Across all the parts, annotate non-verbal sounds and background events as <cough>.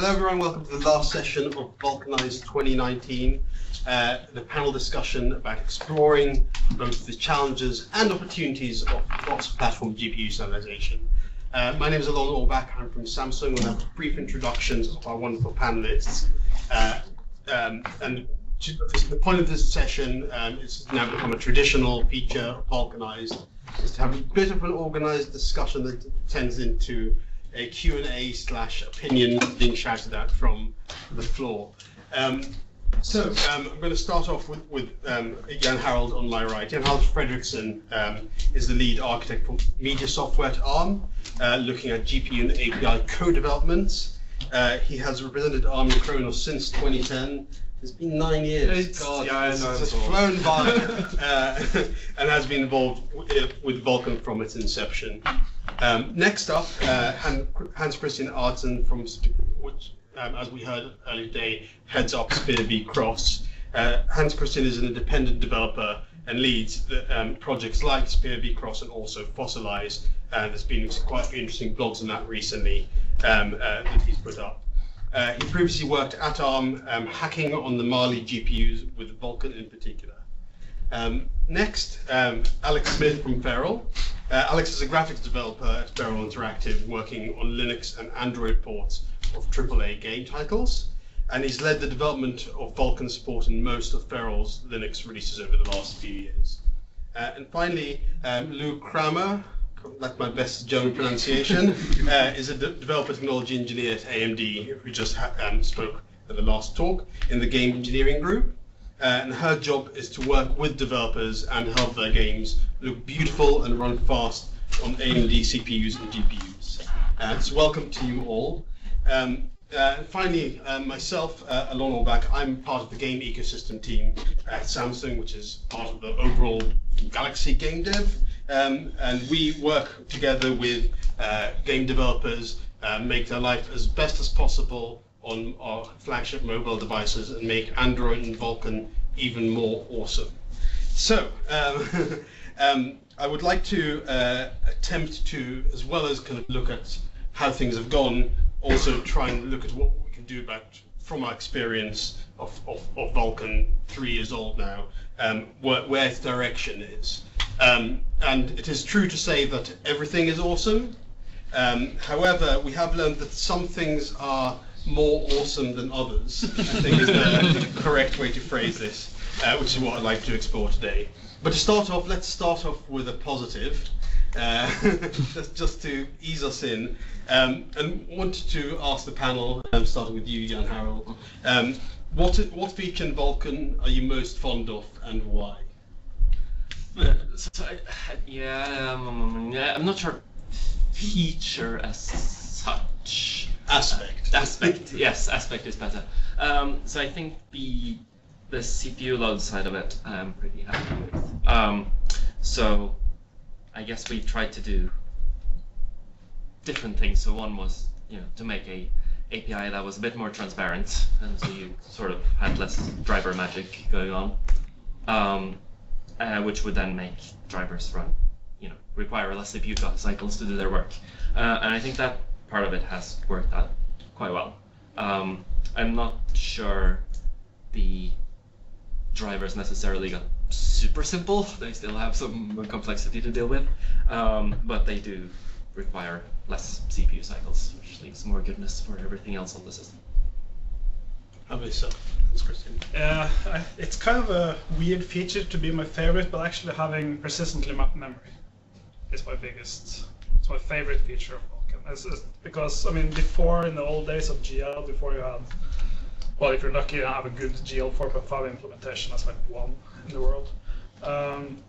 hello everyone, welcome to the last session of Vulkanised 2019, uh, the panel discussion about exploring both the challenges and opportunities of cross-platform GPU standardization. Uh, my name is Alon Or-bach, I'm from Samsung, we'll have brief introductions of our wonderful panelists. Uh, um, and to, the point of this session um, is now become a traditional feature of Vulkanised, is to have a bit of an organized discussion that tends into a Q&A slash opinion being shouted at from the floor. Um, so um, I'm going to start off with, with um, Jan Harald on my right. Jan Harald Fredriksen um, is the lead architect for media software at ARM, uh, looking at GPU and API co-development. Uh, he has represented ARM and Khronos since 2010. It's been nine years. It's, God, yeah, I know. it's, it's flown by, <laughs> uh, <laughs> and has been involved with Vulkan from its inception. Um, next up, uh, Hans-Kristian Arntzen from which, um, as we heard earlier today, heads up SPIRV-Cross. Uh, Hans Christian is an independent developer and leads the, um, projects like SPIRV-Cross and also Fossilize. Uh, there's been quite interesting blogs on that recently um, uh, that he's put up. Uh, he previously worked at ARM um, hacking on the Mali GPUs with Vulkan in particular. Um, next, Alex Smith from Feral. Uh, Alex is a graphics developer at Feral Interactive working on Linux and Android ports of AAA game titles. And he's led the development of Vulkan support in most of Feral's Linux releases over the last few years. Uh, and finally, um, Lou Kramer, like my best German pronunciation, <laughs> uh, is a de developer technology engineer at AMD who just um, spoke at the last talk in the game engineering group. Uh, and her job is to work with developers and help their games look beautiful and run fast on AMD CPUs and GPUs. Uh, so welcome to you all. Um, uh, finally, uh, myself, uh, Alon Or-bach, I'm part of the game ecosystem team at Samsung, which is part of the overall Galaxy game dev. Um, and we work together with uh, game developers, uh, make their life as best as possible on our flagship mobile devices and make Android and Vulkan even more awesome. So, um, <laughs> um, I would like to uh, attempt to, as well as kind of look at how things have gone, also try and look at what we can do about, from our experience of, of, of Vulkan, three years old now, um, where, where, its direction is. Um, and it is true to say that everything is awesome. Um, however, we have learned that some things are more awesome than others, I think is the correct way to phrase this, uh, which is what I'd like to explore today. But to start off, let's start off with a positive, uh, <laughs> just to ease us in. Um, and wanted to ask the panel, um, starting with you, Jan-Harald, um, what, what feature in Vulkan are you most fond of and why? So, yeah, um, I'm not sure feature as such. Aspect. Aspect, yes, aspect is better. Um, so I think the the CPU load side of it, I'm pretty happy with. Um, so I guess we tried to do different things. So one was, you know, to make a API that was a bit more transparent, and so you sort of had less driver magic going on, um, uh, which would then make drivers run, you know, require less CPU cycles to do their work. Uh, and I think that part of it has worked out quite well. Um, I'm not sure the drivers necessarily got super simple. They still have some complexity to deal with, um, but they do require less CPU cycles, which leaves more goodness for everything else on the system. How about yourself, Kristian? Uh, it's kind of a weird feature to be my favorite, but actually having persistently mapped memory is my biggest, it's my favorite feature of Vulkan. It's, it's because, I mean, before in the old days of GL, before you had, well, if you're lucky, you have a good GL 4.5 implementation, that's like one in the world. Um,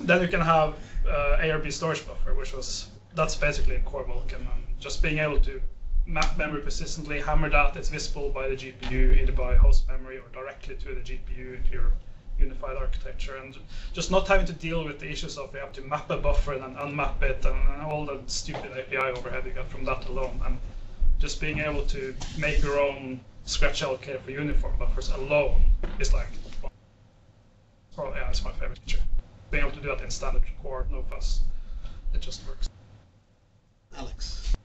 then you can have uh, ARB storage buffer, which was that's basically a core Vulkan. And just being able to map memory persistently, hammer that, it's visible by the GPU, either by host memory or directly to the GPU if you're unified architecture, and just not having to deal with the issues of you have to map a buffer and then unmap it and, all the stupid API overhead you get from that alone, and just being able to make your own scratch allocator for uniform buffers alone is like, well, yeah, it's my favorite feature. Being able to do that in standard core, no fuss, it just works. Alex.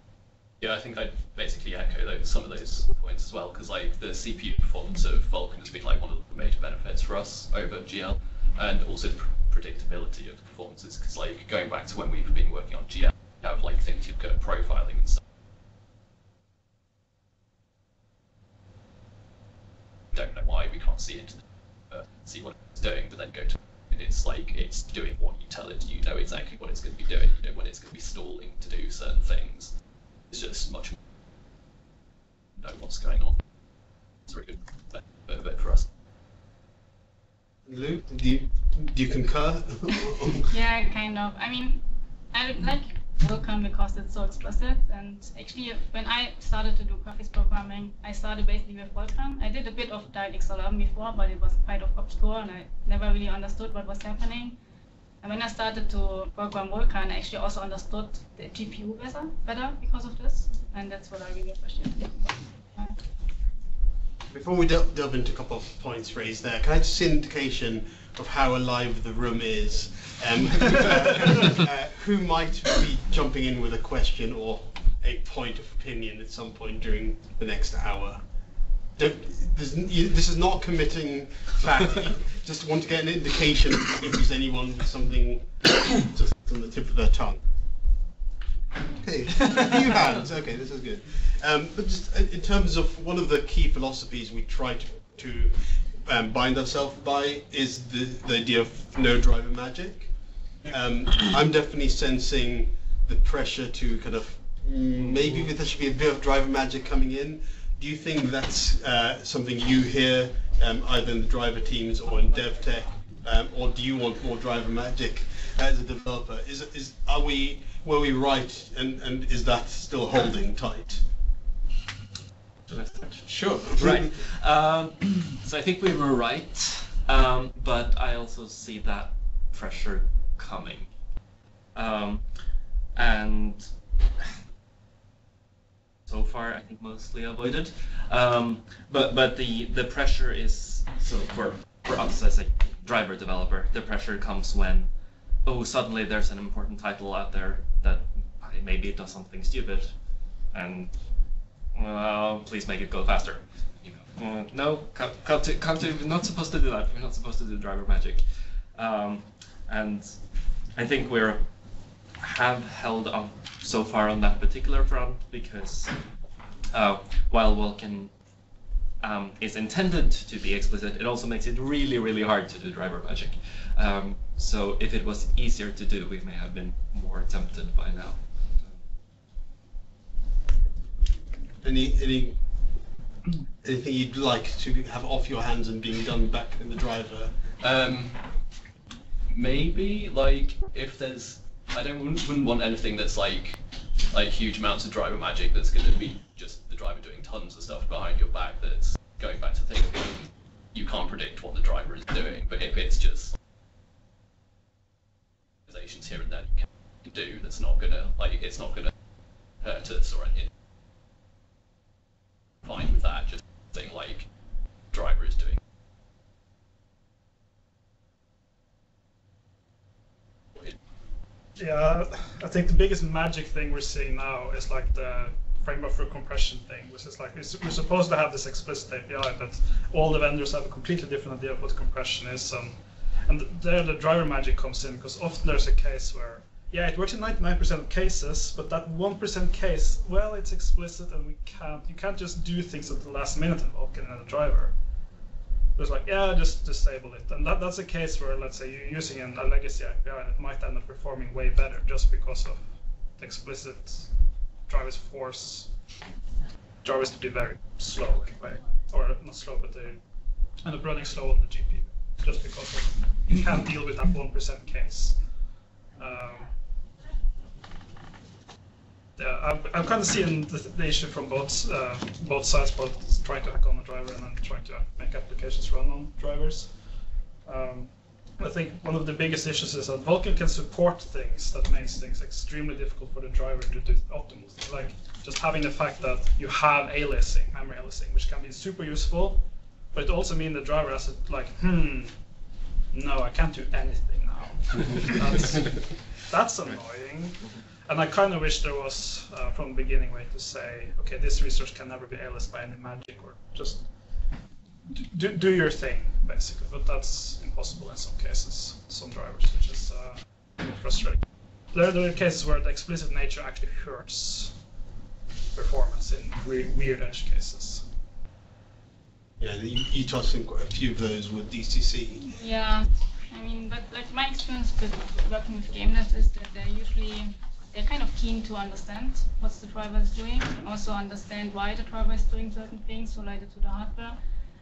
Yeah, I think I'd basically echo those, some of those points. as well, because like the CPU performance of Vulkan has been like one of the major benefits for us over GL, and also the pr- predictability of the performances. Because like going back to when we've been working on GL, you have like things you've got profiling and stuff. Don't know why we can't see into the, uh, see what it's doing, but then go to and it's like it's doing what you tell it. You know exactly what it's going to be doing. You know when it's going to be stalling to do certain things. It's just much more know what's going on. It's a very good benefit for us. Lou, do you, do you concur? <laughs> Yeah, kind of. I mean, I like Vulkan because it's so explicit. And actually, when I started to do graphics programming, I started basically with Vulkan. I did a bit of DirectX 11 before, but it was quite of obscure and I never really understood what was happening. And when I started to work on Vulkan, I actually also understood the GPU better, better because of this. And that's what I really appreciate. Before we del- delve into a couple of points raised there, can I just see an indication of how alive the room is? Um, <laughs> uh, who might be jumping in with a question or a point of opinion at some point during the next hour? Don't, you, this is not committing fact. <laughs> Just want to get an indication if there's anyone with something just <coughs> on the tip of their tongue. Okay, <laughs> a few hands. Okay, this is good. Um, but just in in terms of one of the key philosophies we try to, to um, bind ourselves by is the, the idea of no driver magic. Um, I'm definitely sensing the pressure to kind of mm, maybe there should be a bit of driver magic coming in. Do you think that's uh, something you hear um, either in the driver teams or in dev tech, um, or do you want more driver magic as a developer? Is is are we were we right, and and is that still holding tight? Sure. Right. Um, so I think we were right, um, but I also see that pressure coming, um, and so far I think mostly avoided. Um, but but the the pressure is so for for us as a driver developer, the pressure comes when oh suddenly there's an important title out there that maybe it does something stupid, and well, please make it go faster. You go, "Uh, no, come, to, we're not supposed to do that. We're not supposed to do driver magic. Um, and I think we're have held up so far on that particular front because uh, while Vulkan um, is intended to be explicit, it also makes it really, really hard to do driver magic. Um, so if it was easier to do, we may have been more tempted by now. Any any anything you'd like to have off your hands and being done back in the driver? Um, maybe like if there's, I don't wouldn't, want anything that's like like huge amounts of driver magic that's going to be just the driver doing tons of stuff behind your back. That's going back to things you can't predict what the driver is doing. But if it's just organizations here and there you can do, that's not gonna like it's not gonna hurt us or anything. Fine with that. Just saying like driver is doing. Yeah, I think the biggest magic thing we're seeing now is like the frame buffer compression thing, which is like we're supposed to have this explicit API, but all the vendors have a completely different idea of what compression is, and and there the driver magic comes in because often there's a case where yeah it works in 99% of cases, but that 1% case, well it's explicit and we can't you can't just do things at the last minute in Vulkan in a driver. It's like, yeah, just disable it. And that, that's a case where, let's say, you're using an, a legacy API it might end up performing way better just because of the explicit drivers force drivers to be very slow anyway. Or not slow, but they end up running slow on the GPU just because of, you can't deal with that 1% case. Um, yeah, I'm, I'm kind of seeing the, the issue from both uh, both sides, both trying to hack on the driver and then trying to make applications run on drivers. Um, I think one of the biggest issues is that Vulkan can support things that makes things extremely difficult for the driver to do optimally. Like just having the fact that you have aliasing, memory aliasing, which can be super useful, but it also means the driver has to like, hmm, no, I can't do anything now. <laughs> that's, that's annoying. And I kind of wish there was uh, from the beginning way to say, okay, this resource can never be aliased by any magic, or just do, do your thing basically. But that's impossible in some cases, some drivers, which is uh, frustrating. There, there are cases where the explicit nature actually hurts performance in weird, weird edge cases. Yeah, you, you touched on quite a few of those with DCC. Yeah, I mean, but like my experience with working with game devs is that they're usually they're kind of keen to understand what the driver is doing, and also understand why the driver is doing certain things related to the hardware.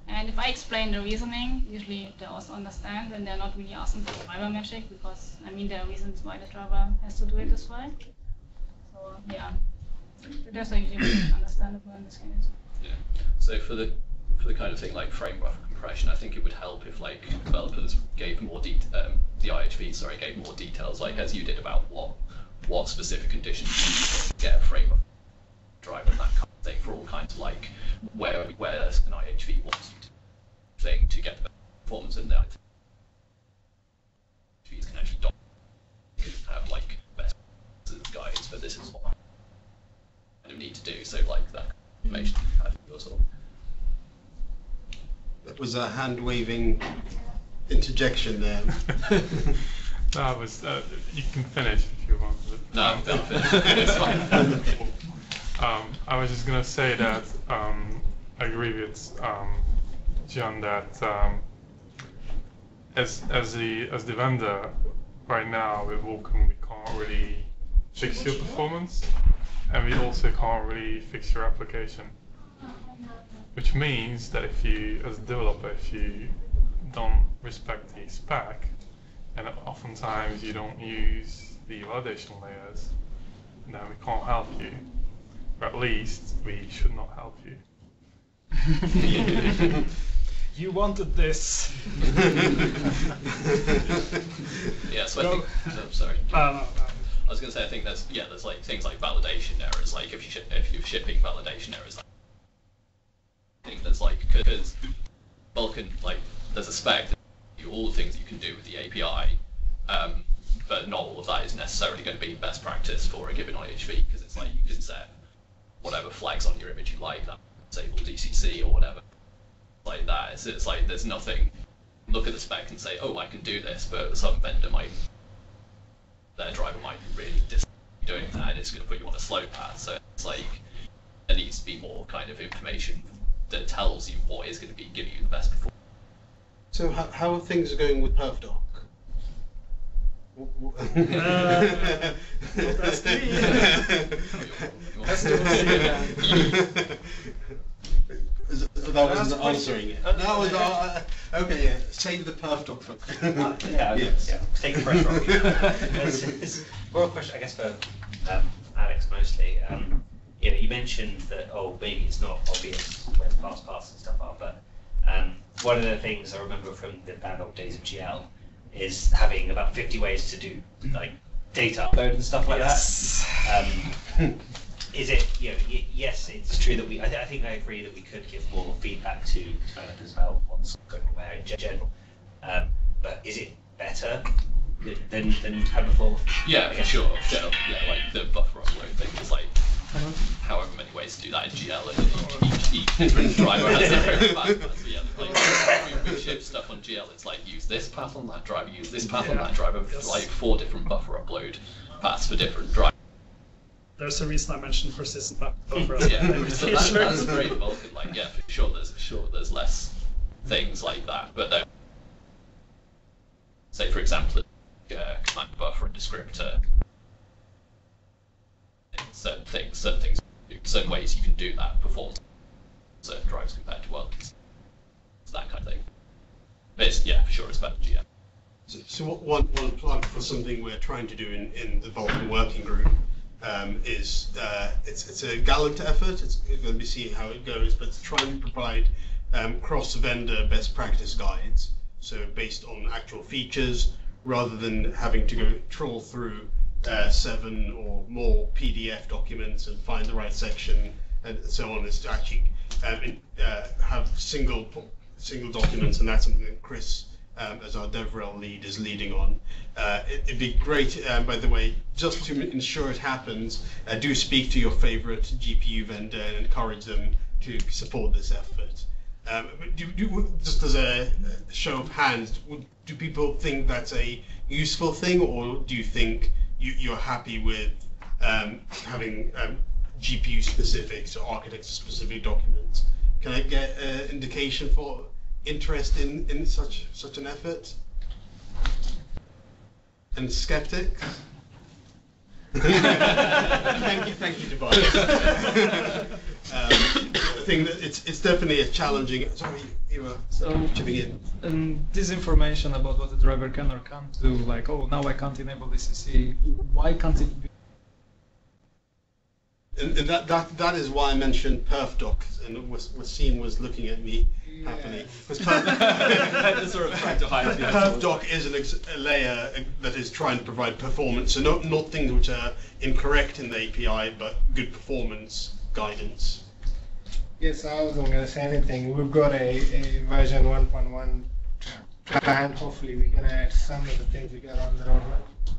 And if I explain the reasoning, usually they also understand, and they're not really asking for driver magic because I mean there are reasons why the driver has to do it this way. So yeah, that's usually understandable in this case. Yeah. So for the for the kind of thing like frame buffer compression, I think it would help if like developers gave more det um, the IHV sorry gave more details like as you did about what what specific conditions you get a frame buffer driver and that kind of thing for all kinds of like where where an IHV wants you to thing to get the best performance in there. IHVs can actually doc- can have like best guides, but this is what I kind of need to do. So like that information kind of yours all. That was a hand waving interjection there. <laughs> That was. Uh, you can finish if you want. but- No, I'm done. it's fine. <laughs> Um, I was just gonna say that um, I agree with um, John that um, as as the as the vendor right now with Vulkan we can't really fix your performance, and we also can't really fix your application. Which means that if you, as a developer, if you don't respect the spec, and oftentimes you don't use the validation layers, then we can't help you. Or at least we should not help you. <laughs> You wanted this. <laughs> yeah, so I think. No, sorry. Uh, no, no. I was going to say I think there's yeah there's like things like validation errors like if you ship, if you're shipping validation errors like I think there's like because Vulkan like there's a spec that you all the things that you can do with the API um, but not all of that is necessarily going to be best practice for a given IHV because it's like you can set whatever flags on your image you like that disable DCC or whatever like that it's, it's like there's nothing look at the spec and say oh I can do this but some vendor might their driver might be really dis- doing that, and it's going to put you on a slow path. So it's like there needs to be more kind of information that tells you what is going to be giving you the best performance. So how, how are things going with PerfDoc? Uh, don't ask me. That's that wasn't answering it. That was uh, okay. Yeah, save the PerfDoc for. Uh, <laughs> yeah, Yes. yeah, take the pressure off. It's- it's more a question, <laughs> I guess, for um, Alex mostly. Um, you know, you mentioned that oh, maybe it's not obvious where the fast paths and stuff are, but one of the things I remember from the bad old days of GL is having about 50 ways to do like data upload and stuff like that. Um, <laughs> is it, you know, y- yes, it's true that we, I, th- I think I agree that we could give more feedback to developers about what's going where in general. Um, but is it better than, than had before? Yeah, for sure. Yeah, yeah, like the buffer upload thing is like however many ways to do that in GL, and each, each different driver has their own <laughs> path. That's the other thing. We, we ship stuff on GL. It's like use this path on that driver, use this path on that driver. Yes. Like four different buffer upload paths for different drivers. There's a reason I mentioned persistent buffer. <laughs> yeah, so that, that's great. Vulkan, like, yeah, for sure. There's sure there's less things like that, but then, say for example, uh, command buffer and descriptor, certain things, certain things, certain ways you can do that perform certain drives compared to others. That kind of thing. It's, yeah, for sure, it's better GM. So, so one, one plug for something we're trying to do in, in the Vulkan working group um, is uh, it's, it's a gallant effort. It's going to be seeing how it goes, but to try and provide um, cross-vendor best practice guides. So based on actual features, rather than having to go trawl through uh, seven or more PDF documents and find the right section and so on, is to actually um, uh, have single single documents, and that's something that Chris um, as our DevRel lead is leading on. Uh, it, would be great, um, by the way, just to ensure it happens, uh, do speak to your favorite GPU vendor and encourage them to support this effort. Um, do, do, just as a show of hands, do people think that's a useful thing, or do you think you, you're happy with um, having um, GPU specific, so architecture specific documents? Can I get an indication for interest in, in such such an effort? And skeptics? <laughs> thank you, thank you, Tobias. <laughs> um, I think that it's it's definitely a challenging. Sorry, you were so chipping in. And this information about what the driver can or can't do, like oh now I can't enable DCC. Why can't it be and, and that, that that is why I mentioned PerfDoc, and Wasim was looking at me happily. Because PerfDoc <laughs> is an ex- a layer that is trying to provide performance, so not not things which are incorrect in the API, but good performance guidance. Yes, I wasn't going to say anything. We've got a, a version 1.1 plan. Hopefully, we can add some of the things we got on the roadmap.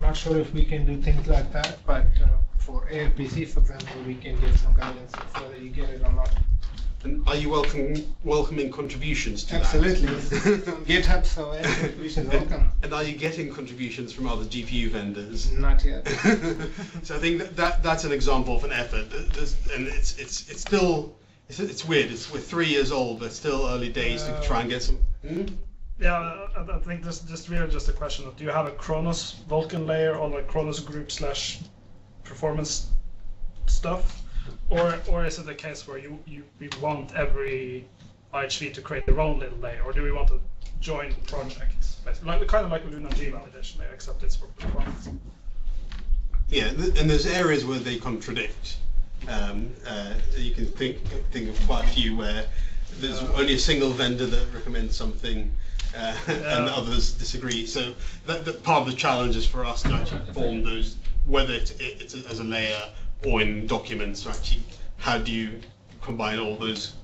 Not sure if we can do things like that, but uh, for AFBC, for example, we can give some guidance whether you get it or not. And are you welcome, welcoming contributions to Absolutely. that? <laughs> on GitHub, so any contributions welcome. <laughs> And are you getting contributions from other GPU vendors? Not yet. <laughs> so I think that, that that's an example of an effort, There's, and it's it's it's still it's, it's weird. It's we're three years old, but still early days uh, to try and get some. Hmm? Yeah, I, think this just really just a question of do you have a Khronos Vulkan layer or like Khronos group slash performance stuff, or or is it a case where you you we want every IHV to create their own little layer, or do we want to join projects, like kind of like we do in G validation layer, except it's for performance. Yeah, and there's areas where they contradict. Um, uh, you can think think of quite a few where there's only a single vendor that recommends something uh, and others disagree. So that, that, part of the challenge is for us to actually form those, whether it's, it's as a layer or in documents, to actually how do you combine all those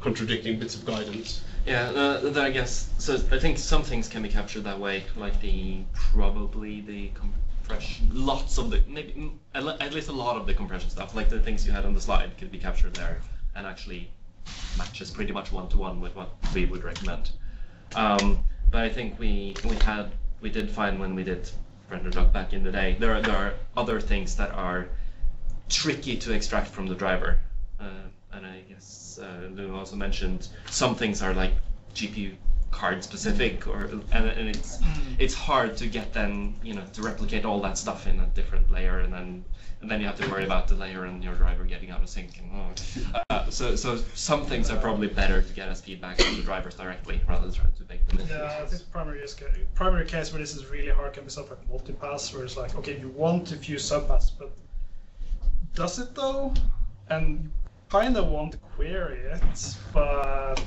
contradicting bits of guidance? Yeah, uh, I guess so. I think some things can be captured that way, like the probably the compression, lots of the maybe at least a lot of the compression stuff, like the things you had on the slide, could be captured there and actually matches pretty much one to one with what we would recommend. Um, but I think we we had we did find when we did RenderDoc back in the day there are, there are other things that are tricky to extract from the driver. Uh, and I guess uh, Lou also mentioned some things are like GPU card specific or and, and it's mm. it's hard to get them you know to replicate all that stuff in a different layer and then and then you have to worry about the layer and your driver getting out of sync. And, oh. uh, so, so some things are probably better to get as feedback from the drivers directly rather than trying to make them. Yeah, I think primary case, primary case where this is really hard can be stuff like multipass, where it's like, okay, you want to fuse subpass, but does it though? And kind of want to query it, but